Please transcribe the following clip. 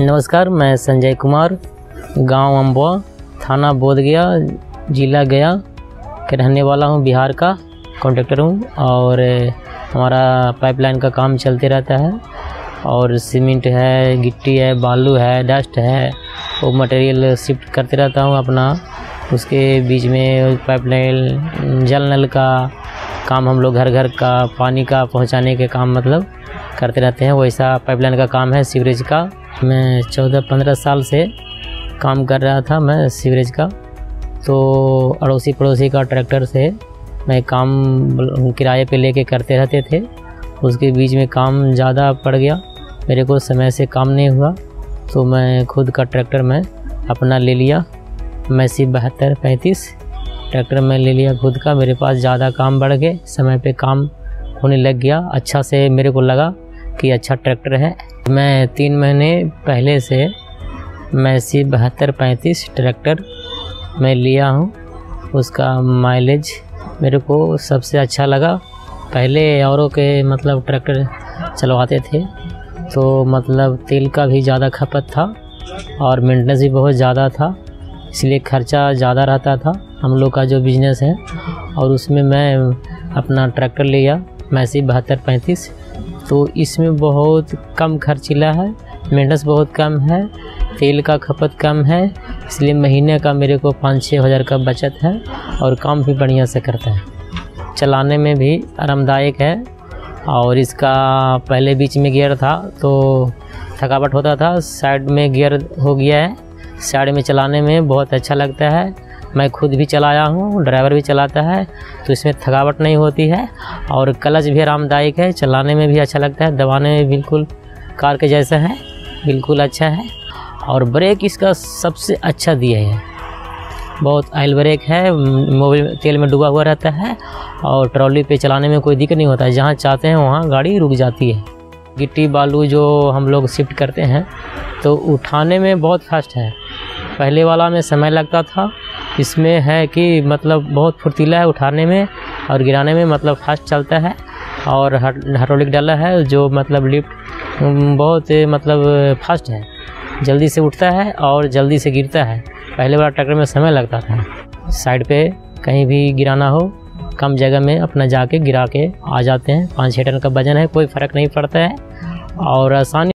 नमस्कार, मैं संजय कुमार, गाँव अम्बुआ थाना बोधगया, जिला गया। के रहने वाला हूँ बिहार का, कॉन्ट्रैक्टर हूँ और हमारा पाइपलाइन का काम चलते रहता है और सीमेंट है, गिट्टी है, बालू है, डस्ट है, वो मटेरियल शिफ्ट करते रहता हूँ अपना। उसके बीच में पाइपलाइन, जल नल का काम हम लोग घर घर का, पानी का पहुँचाने के काम मतलब करते रहते हैं। वैसा पाइपलाइन का काम है, सीवरेज का। मैं चौदह पंद्रह साल से काम कर रहा था मैं सीवरेज का। तो अड़ोसी पड़ोसी का ट्रैक्टर से मैं काम किराए पे लेके करते रहते थे। उसके बीच में काम ज़्यादा पड़ गया। मेरे को समय से काम नहीं हुआ। तो मैं खुद का ट्रैक्टर मैं अपना ले लिया। मैसी बहत्तर पैंतीस ट्रैक्टर मैं ले लिया खुद का। मेरे पास ज़्यादा काम बढ़ गए। समय पे काम होने लग गया। अच्छा से मेरे को लगा कि अच्छा ट्रैक्टर है। मैं तीन महीने पहले से मैसी बहत्तर पैंतीस ट्रैक्टर मैं लिया हूँ। उसका माइलेज मेरे को सबसे अच्छा लगा। पहले औरों के मतलब ट्रैक्टर चलवाते थे तो मतलब तेल का भी ज़्यादा खपत था और मेंटेनेंस भी बहुत ज़्यादा था, इसलिए खर्चा ज़्यादा रहता था हम लोग का जो बिज़नेस है। और उसमें मैं अपना ट्रैक्टर लिया मैसी बहत्तर पैंतीस तो इसमें बहुत कम खर्चीला है मेंटेनेंस बहुत कम है, तेल का खपत कम है, इसलिए महीने का मेरे को पाँच छः हज़ार का बचत है और काम भी बढ़िया से करता है। चलाने में भी आरामदायक है और इसका पहले बीच में गियर था तो थकावट होता था, साइड में गियर हो गया है, साइड में चलाने में बहुत अच्छा लगता है। मैं खुद भी चलाया हूँ, ड्राइवर भी चलाता है तो इसमें थकावट नहीं होती है और क्लच भी आरामदायक है, चलाने में भी अच्छा लगता है, दबाने में बिल्कुल कार के जैसा है, बिल्कुल अच्छा है और ब्रेक इसका सबसे अच्छा दिया है। बहुत आयल ब्रेक है मोबिल तेल में डूबा हुआ रहता है और ट्रॉली पे चलाने में कोई दिक्कत नहीं होता है, जहाँ चाहते हैं वहाँ गाड़ी रुक जाती है। गिट्टी, बालू जो हम लोग शिफ्ट करते हैं तो उठाने में बहुत फास्ट है। पहले वाला में समय लगता था इसमें है कि मतलब बहुत फुर्तीला है उठाने में और गिराने में मतलब फास्ट चलता है और हाइड्रोलिक डाला है जो मतलब लिफ्ट बहुत मतलब फास्ट है। जल्दी से उठता है और जल्दी से गिरता है। पहले बार ट्रैक्टर में समय लगता था। साइड पे कहीं भी गिराना हो, कम जगह में अपना जाके गिरा के आ जाते हैं। पाँच छः टन का वज़न है, कोई फ़र्क नहीं पड़ता है और आसानी